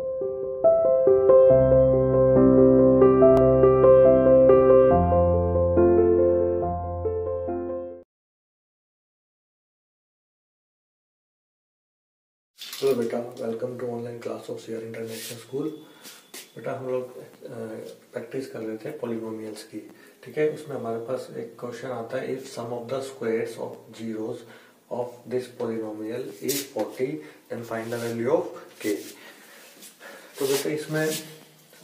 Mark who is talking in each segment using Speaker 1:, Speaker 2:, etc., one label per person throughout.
Speaker 1: Hello बेटा welcome to online class of CR international school बेटा, हम लोग प्रैक्टिस कर रहे थे पॉलिनोमियल्स की, ठीक है? उसमें हमारे पास एक क्वेश्चन आता है if sum of the squares of zeros of this polynomial is 40 then find the value of k तो बेटा इसमें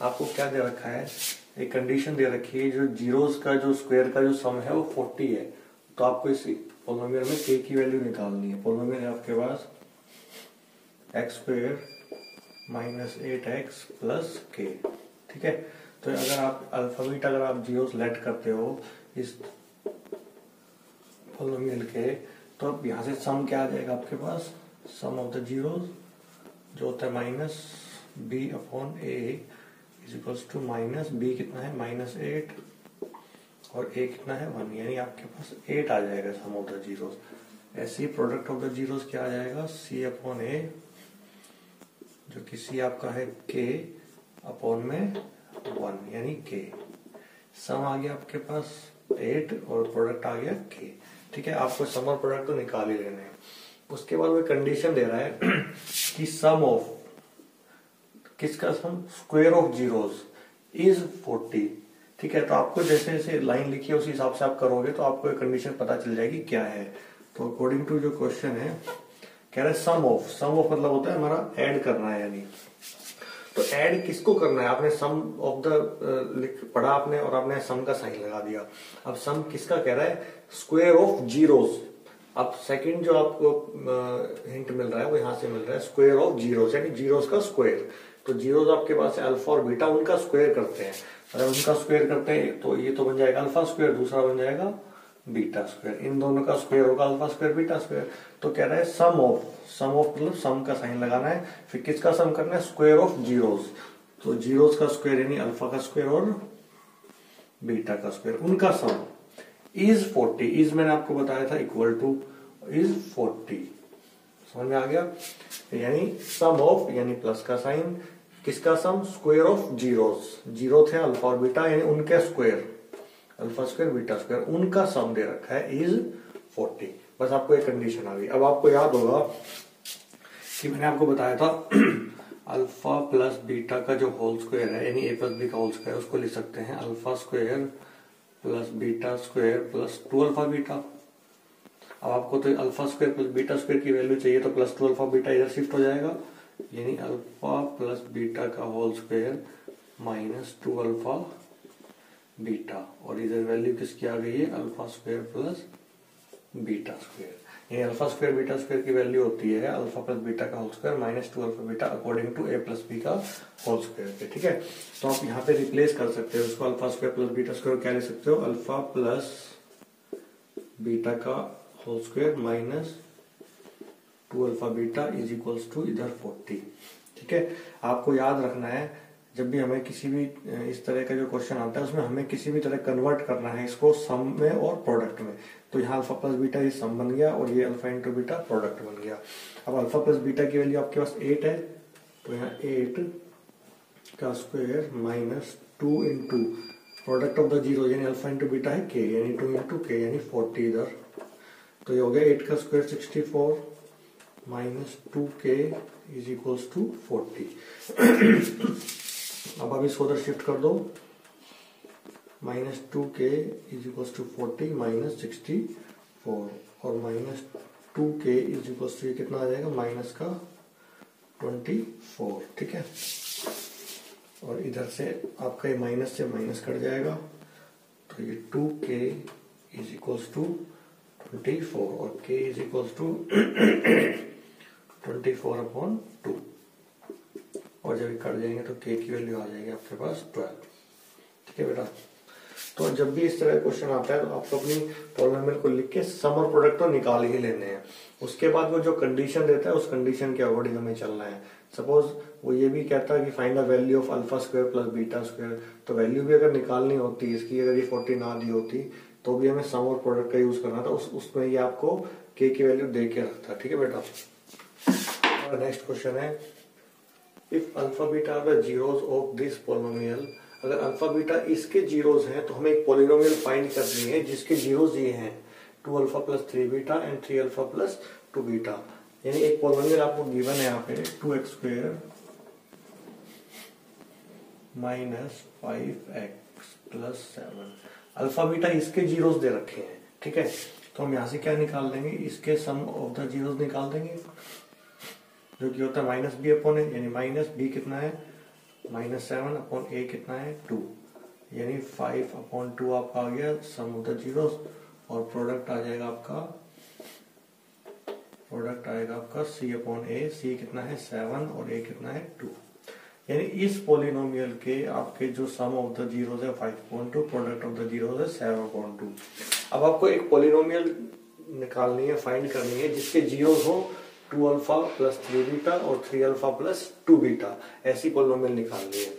Speaker 1: आपको क्या दे रखा है? एक कंडीशन दे रखी है, जो जीरोस का, जो स्क्वायर का जो सम है, वो 40 है। तो आपको इस पोलोमियल में के की वैल्यू निकालनी है। पोलोमियल है आपके पास x square minus eight x plus k ठीक है? तो अगर आप अल्फ़ाबेट अगर आप ज़ीरो सेलेक्ट करते हो इस पोलोमियल के तो अब यहाँ से सम क्या आ जाएगा आपके पास? सम ऑफ़ द जीरोस जो होता है minus b upon a is equals to minus b कितना है? माइनस एट और ए कितना है? वन यानी आपके पास एट आ जाएगा सम ऑफ़ द जीरोस ऐसे प्रोडक्ट ऑफ़ द जीरोस क्या आ जाएगा? सी अपॉन ए जो कि सी आपका है के अपॉन में वन यानी के सम आ गया आपके पास एट और प्रोडक्ट आ गया के ठीक है? आपको सम और प्रोडक्ट तो निकाल ही लेने उसके बाद वो कंडीशन दे रहा है कि सम ऑफ़ किसका sum square of zeros is forty ठीक है तो आपको जैसे जैसे लाइन लिखी है, उसी हिसाब से आप करोगे तो आपको कंडीशन पता चल जाएगी क्या है। तो अकॉर्डिंग टू जो क्वेश्चन है, कह रहे सम ऑफ़ सम ऑफ़ मतलब होता है हमारा ऐड करना है, यानी। तो ऐड किसको करना है? आपने सम ऑफ़ द पढ़ा आपने, और आपने सम का साइन लगा दिया। अब सम किसका कह रहा है? स्क्वायर ऑफ़ जीरोस अब सेकंड जो आपको हिंट मिल रहा है, वो यहाँ से मिल रहा है स्क्वायर ऑफ़ जीरोस यानी जीरोस का स्क्वायर तो जीरोस आपके पास है अल्फ़ा और बीटा उनका स्क्वायर करते हैं। अगर उनका स्क्वायर करते हैं तो ये तो बन जाएगा अल्फ़ा स्क्वायर दूसरा बन जाएगा बीटा स्क्वायर इन दोनों का स्क्वायर होगा अल्फ़ा स्क्वायर बीटा स्क्वायर तो कह रहा है सम ऑफ़ सम ऑफ़ मतलब सम का साइन लगाना है। फिर किसका सम करना है? स्क्वायर ऑफ़ जीरोस तो जीरोस का स्क्वायर यानी अल्फ़ा का स्क्वायर और बीटा का स्क्वायर उनका सम इज़ फोर्टी इज़ मैंने आपको बताया था इक्वल टू इज़ फोर्टी समझ में आ गया? यानी सम ऑफ़ यानी प्लस का साइन किसका sum square of zeros zero थे अल्फ़ा और बीटा यानी उनके square alpha square beta square उनका सम दे रखा है इज़ फोर्टी बस आपको एक कंडीशन आ गई। अब आपको याद होगा कि मैंने आपको बताया था अल्फ़ा प्लस बीटा का जो होल स्क्वायर है, यानी ए प्लस बी का होल स्क्वायर उसको लिख सकते हैं alpha square plus beta square plus two alpha beta अब आपको तो alpha square plus beta square की वैल्यू चाहिए तो प्लस टू अल्फ़ा बीटा इधर शिफ्ट हो जाएगा। यानी अल्फ़ा प्लस बीटा का whole square minus two alpha beta और इधर वैल्यू किसकी आ गई है? Alpha square plus beta square ये अल्फ़ा स्क्वायर बीटा स्क्वायर की वैल्यू होती है अल्फ़ा प्लस बीटा का whole square minus two alpha beta according to a plus b का होल स्क्वायर पे, ठीक है? तो आप यहाँ पे रिप्लेस कर सकते हो, उसको alpha square plus beta square क्या ले सकते हो? अल्फ़ा प्लस बीटा का whole square minus two alpha beta is equals to इधर फोर्टी ठीक है? आपको याद रखना है, जब भी हमें किसी भी इस तरह का जो क्वेश्चन आता है, उसमें हमें किसी भी तरह कन्वर्ट करना है इसको सम में और प्रोडक्ट में। तो यहाँ अल्फ़ा प्लस बीटा ये सम बन गया और ये अल्फ़ा इंटू बीटा प्रोडक्ट बन गया। अब अल्फ़ा प्लस बीटा की वैल्यू आपके पास एट है तो यहाँ एट का square minus two into product of the zero यानी अल्फ़ा इंटू बीटा है के यानी टू इंटू के यानी फोर्टी इधर। तो ये हो गया एट का square sixty four minus two k is equals to forty अब आप इसको उधर शिफ्ट कर दो। Minus two k is equal to forty minus sixty four और minus two k is equal to कितना आ जाएगा? माइनस का ट्वेंटी फोर ठीक है? और इधर से आपका ये माइनस से माइनस कट जाएगा। तो ये two k is equals to twenty four और k is equals to twenty four upon two और जब कट जाएँगे तो के की वैल्यू आ जाएगी आपके पास ट्वेल्व ठीक है बेटा? तो जब भी इस तरह क्वेश्चन आता है तो आपको अपनी पॉलिनोमियल को लिख के सम और प्रोडक्ट तो निकाल ही लेने हैं। उसके बाद वो जो कंडीशन देता है, उस कंडीशन के अकॉर्डिंग हमें चलना है। सपोज़ वो ये भी कहता है कि find the value of alpha square plus beta square तो वैल्यू भी अगर निकालनी होती, इसकी अगर ये फोर्टी ना दी होती तो भी हमें सम और प्रोडक्ट का यूज़ करना था, उस, उसमें ये आपको के की वैल्यू दे के रखता है ठीक है बेटा? नेक्स्ट क्वेश्चन है if alpha beta are the zeros of this polynomial अगर अल्फ़ा बीटा इसके जीरोस हैं तो हमें एक पोलिनोमियल फाइंड करनी है, जिसके जीरोस ये हैं two alpha plus three beta and three alpha plus two beta यानी एक पोलिनोमियल आपको गिवन है यहाँ पे two x square minus five x plus seven alpha, beta इसके जीरोस दे रखे हैं, ठीक है? तो हम यहाँ से क्या निकाल देंगे? इसके सम ऑफ़ द जीरोस निकाल देंगे, जो कि होता है माइनस बी अपॉन ए यानी माइनस बी कितना है? माइनस सेवन अपॉन ए कितना है? टू यानी फाइव अपॉन टू आपका आ गया सम ऑफ़ द जीरोस और प्रोडक्ट आ जाएगा आपका प्रोडक्ट आएगा आपका सी अपॉन ए सी कितना है? सेवन और ए कितना है? टू यानी इस पोलिनोमियल के आपके जो सम ऑफ़ द जीरोस है five point two product of the zeros है सेवन पॉइंट टू अब आपको एक पोलिनोमियल निकालनी है फाइंड करनी है, जिसके जीरोस हो two alpha plus three beta और three alpha plus two beta ऐसी पोलिनोमियल निकालनी है।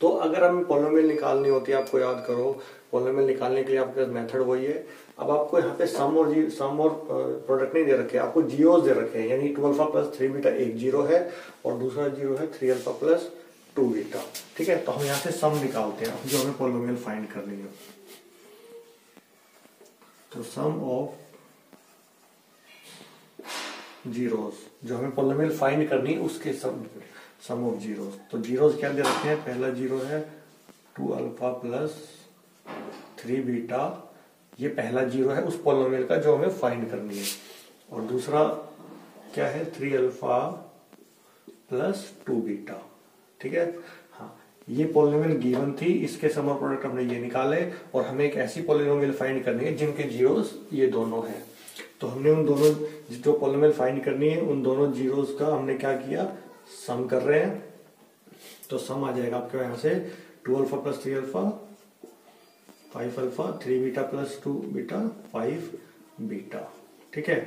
Speaker 1: तो अगर हमें पोलिनोमियल निकालनी होती है, आपको याद करो पोलिनोमियल निकालने के लिए आपके पास मेथड वही है। अब आपको यहाँ पे सम और जी सम और प्रोडक्ट नहीं दे रखे, आपको ज़ीरो दे रखे हैं, यानी two alpha plus three beta एक ज़ीरो है और दूसरा ज़ीरो है three alpha plus two beta ठीक है? तो हम यहाँ से सम निकालते हैं, जो हमें पोलिनोमियल फाइंड करनी है। तो सम ऑफ़ जीरोस जो हमें पोलिनोमियल फाइंड करनी उसके सम सम ऑफ़ जीरोस तो जीरोस क्या दे रखे हैं? पहला ज़ीरो है two alpha plus three beta ये पहला ज़ीरो है उस पोलिनोमियल का जो हमें फाइंड करनी है। और दूसरा क्या है? Three alpha plus two beta ठीक है? हाँ ये पोलिनोमियल गिवन थी, इसके समर प्रोडक्ट हमने ये निकाले और हमें एक ऐसी पोलिनोमियल फाइंड करनी है जिनके जीरोस ये दोनों हैं। तो हमने उन दोनों, जो पोलिनोमियल फाइंड करनी है, उन दोनों जीरोस का हमने क्या किया? सम कर रहे हैं। तो सम आ जाएगा आपके यहाँ से two alpha plus three alpha five alpha three beta plus two beta five beta, ठीक है?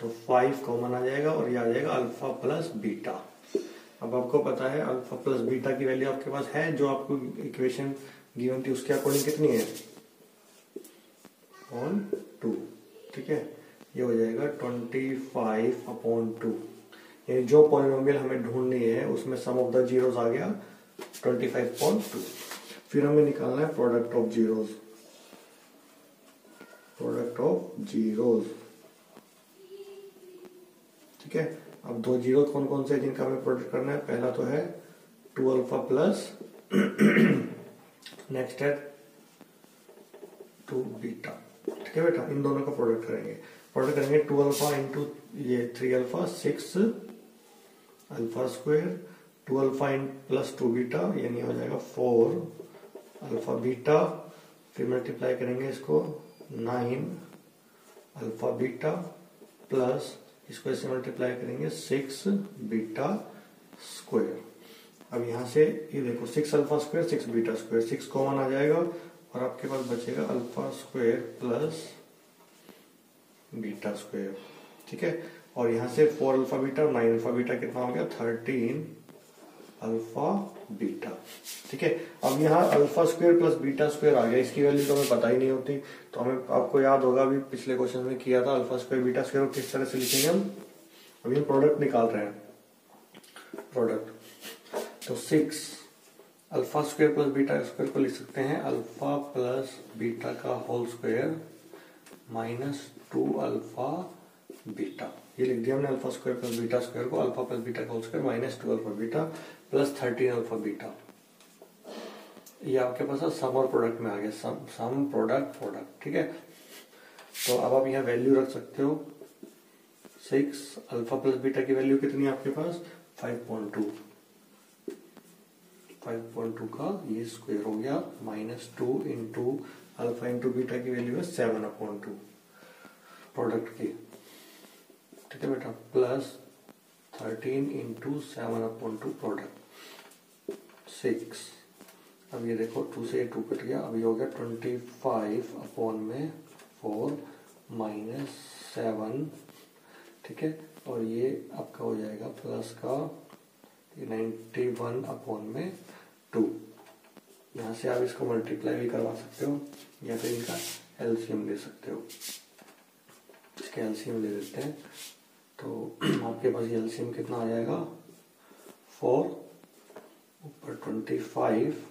Speaker 1: तो फाइव कॉमन आ जाएगा और ये आ जाएगा अल्फ़ा प्लस बीटा। अब आपको पता है अल्फ़ा प्लस बीटा की वैल्यू आपके पास है, जो आपको इक्वेशन गिवन थी उसके अकॉर्डिंग कितनी है? ऑन टू, ठीक है? ये हो जाएगा ट्वेंटी फाइव अपॉन टू। यानी जो पॉलिनोमियल हमें ढूंढनी है, उसमें सम ऑफ़ द जीरोस आ गया ट्वेंटी फाइव पॉइंट टू। फिर हमें निकालना है product of zeros product of zeros ठीक है? अब दो ज़ीरो कौन कौन से जिनका हमें प्रोडक्ट करना है? पहला तो है टू अल्फ़ा प्लस नेक्स्ट है टू बीटा ठीक है बेटा? इन दोनों का प्रोडक्ट करेंगे। प्रोडक्ट करेंगे टू अल्फ़ा इंटू ये three alpha six alpha square two alpha in plus two beta यानी हो जाएगा फोर अल्फ़ा बीटा फिर मल्टीप्लाई करेंगे इसको नाइन अल्फ़ा बीटा प्लस इसको ऐसे मल्टीप्लाई करेंगे सिक्स बीटा स्क्वेयर अब यहाँ से ये देखो six alpha square six beta square six common आ जाएगा और आपके पास बचेगा alpha square plus beta square ठीक है? और यहाँ से फोर अल्फ़ा बीटा और नाइन अल्फ़ा बीटा कितना हो गया? थर्टीन अल्फ़ा बीटा, ठीक है? अब यहाँ alpha square plus beta square आ गया। इसकी वैल्यू तो हमें पता ही नहीं होती। तो हमें, आपको याद होगा, अभी पिछले क्वेश्चन में किया था अल्फ़ा स्क्वेयर बीटा स्क्वेयर किस तरह से लिखेंगे हम? अभी हम प्रोडक्ट निकाल रहे हैं। प्रोडक्ट। तो six, alpha square plus beta square को लिख सकते हैं। अल्फ़ा प्लस बीटा का whole square minus two alpha beta. ये लिख दिया हमने alpha square plus beta square को अल्फ़ा प्लस बीटा का square minus two alpha beta plus thirteen alpha beta ये आपके पास सम और प्रोडक्ट में आ गया सम सम प्रोडक्ट प्रोडक्ट ठीक है? तो अब आप यहाँ वैल्यू रख सकते हो। सिक्स अल्फ़ा प्लस बीटा की वैल्यू कितनी आपके पास? Five point two five point two का ये स्क्वायर हो गया minus two into alpha into beta की वैल्यू है सेवन अपॉइंट टू प्रोडक्ट की। ठीक है बेटा plus thirteen into seven point two product six अब ये देखो टू से टू कट गया। अभी हो गया ट्वेंटी फाइव अपॉन में फोर माइनस सेवन ठीक है? और ये आपका हो जाएगा प्लस का नाइन्टी वन अपॉन में टू यहाँ से आप इसको मल्टीप्लाई भी करवा सकते हो, या फिर इनका एलसीएम ले सकते हो। इसके एलसीएम ले लेते हैं। तो आपके पास ये एलसीएम कितना आ जाएगा? फोर ऊपर ट्वेंटी फाइव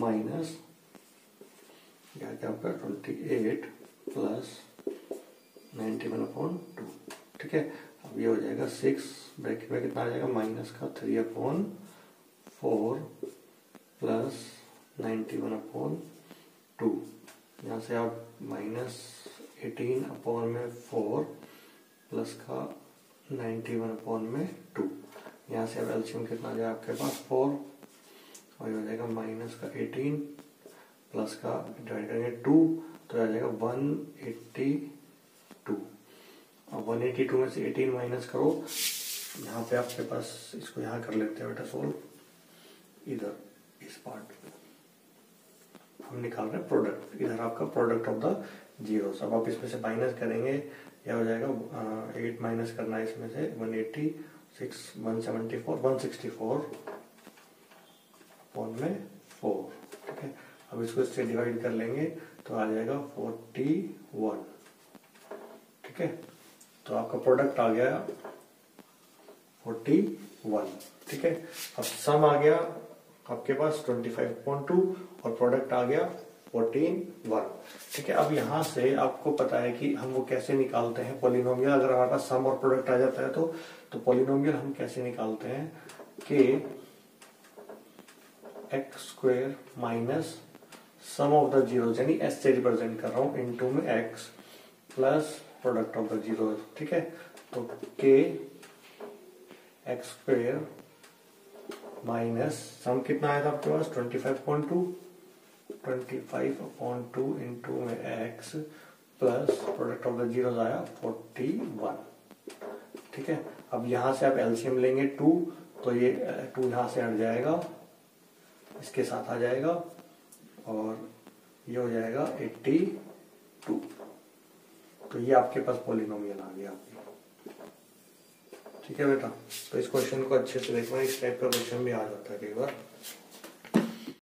Speaker 1: माइनस क्या क्या आपका twenty eight plus ninety one upon two. ठीक है? अब ये हो जाएगा सिक्स। ब्रैकेट में कितना आ जाएगा? माइनस का three upon four plus ninety one upon two. यहाँ से आप माइनस एटीन अपॉन में फोर प्लस का नाइन्टी वन अपॉन में टू। यहाँ से अब एल्शियम कितना आ जाएगा आपके पास? फोर। और ये हो जाएगा माइनस का एटीन, प्लस का डिवाइड करेंगे टू तो आ जाएगा वन एट्टी टू। अब वन एटी टू में से एटीन माइनस करो। यहाँ पे आपके पास इसको यहाँ कर लेते हैं बेटा सोल्व। इधर, इस पार्ट हम निकाल रहे हैं प्रोडक्ट इधर आपका प्रोडक्ट ऑफ़ द ज़ीरो अब आप इसमें से माइनस करेंगे या हो जाएगा? एट माइनस करना है इसमें से one eighty six one seventy four one sixty four upon में फोर ठीक है? अब इसको इससे डिवाइड कर लेंगे तो आ जाएगा फोर्टी वन ठीक है? तो आपका प्रोडक्ट आ गया फोर्टी वन ठीक है? अब सम आ गया आपके पास ट्वेंटी फाइव पॉइंट टू और प्रोडक्ट आ गया फोर्टीन वन ठीक है, अब यहाँ से आपको पता है कि हम वो कैसे निकालते हैं पोलिनोमियल अगर हमारे पास सम और प्रोडक्ट आ जाता है तो तो पोलिनोमियल हम कैसे निकालते हैं? कि x square minus sum of the zero यानी एस से रिप्रेजेंट कर रहा हूँ इनटू में x plus product of the zero ठीक है तो के एक्स स्क्वेयर माइनस सम कितना आया था आपके पास? Twenty five point two twenty five upon two into में x plus product of the zero आया फोर्टी वन ठीक है? अब यहाँ से आप एलसीएम लेंगे टू तो ये टू यहाँ से हट जाएगा। इसके साथ आ जाएगा। और ये हो जाएगा एट्टी टू तो ये आपके पास पोलिनोमियल आ गया आपके। ठीक है बेटा? तो इस क्वेश्चन को अच्छे से देखना इस टाइप का क्वेश्चन भी आ जाता है कई बार।